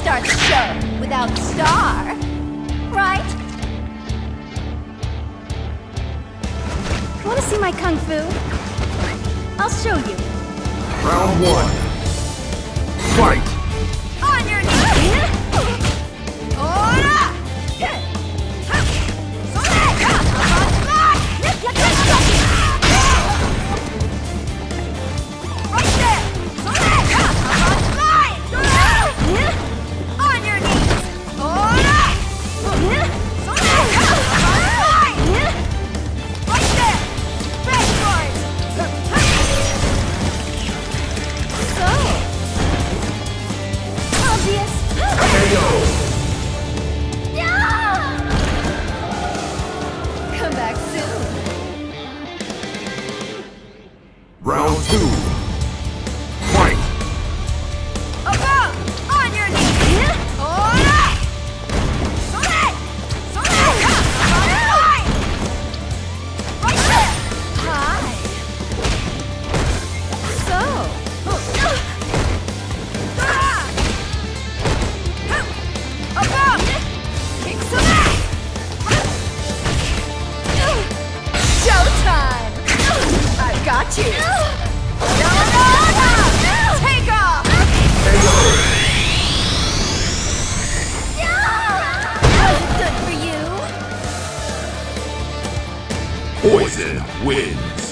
start the show without Star, right? Want to see my kung fu? I'll show you. Round one. Fight! Round two. Take off! For you? Poison wins.